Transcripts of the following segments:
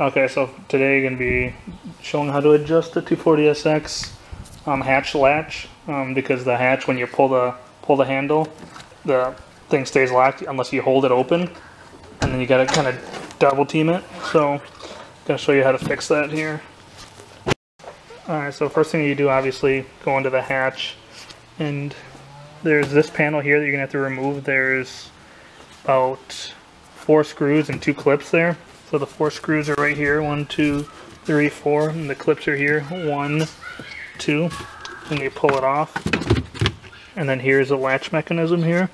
Okay, so today you're going to be showing how to adjust the 240SX um, hatch latch um, because the hatch, when you pull the pull the handle, the thing stays locked unless you hold it open, and then you got to kind of double team it. So, I'm going to show you how to fix that here. Alright, so first thing you do, obviously, go into the hatch, and there's this panel here that you're going to have to remove. There's about four screws and two clips there. So the four screws are right here, one, two, three, four, and the clips are here, one, two, and you pull it off. And then here's a latch mechanism here.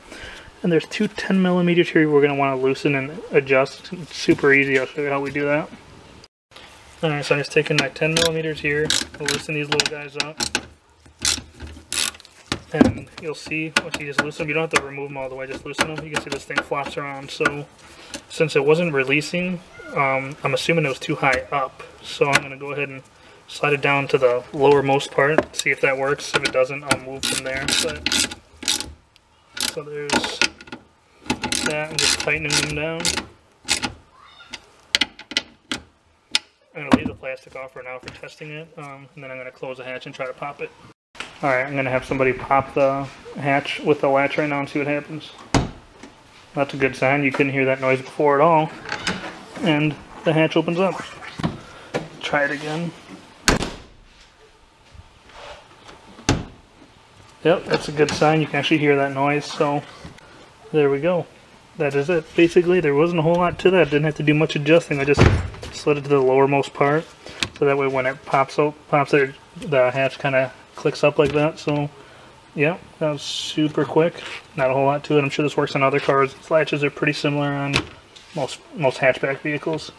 And there's two 10 millimeters here we're going to want to loosen and adjust. It's super easy, I'll show you how we do that. Alright, so I'm just taking my 10 millimeters here, loosen these little guys up. And you'll see, once you just loosen them, you don't have to remove them all the way, just loosen them. You can see this thing flops around. So, since it wasn't releasing, um, I'm assuming it was too high up. So I'm going to go ahead and slide it down to the lowermost part, see if that works. If it doesn't, I'll move from there. But, so there's that, I'm just tightening them down. I'm going to leave the plastic off for now for testing it, um, and then I'm going to close the hatch and try to pop it. Alright, I'm going to have somebody pop the hatch with the latch right now and see what happens. That's a good sign. You couldn't hear that noise before at all. And the hatch opens up. Try it again. Yep, that's a good sign. You can actually hear that noise, so there we go. That is it. Basically, there wasn't a whole lot to that. Didn't have to do much adjusting. I just slid it to the lowermost part, so that way when it pops out, pops there, the hatch kind of clicks up like that. So, yeah, that was super quick. Not a whole lot to it. I'm sure this works on other cars. Latches are pretty similar on most most hatchback vehicles.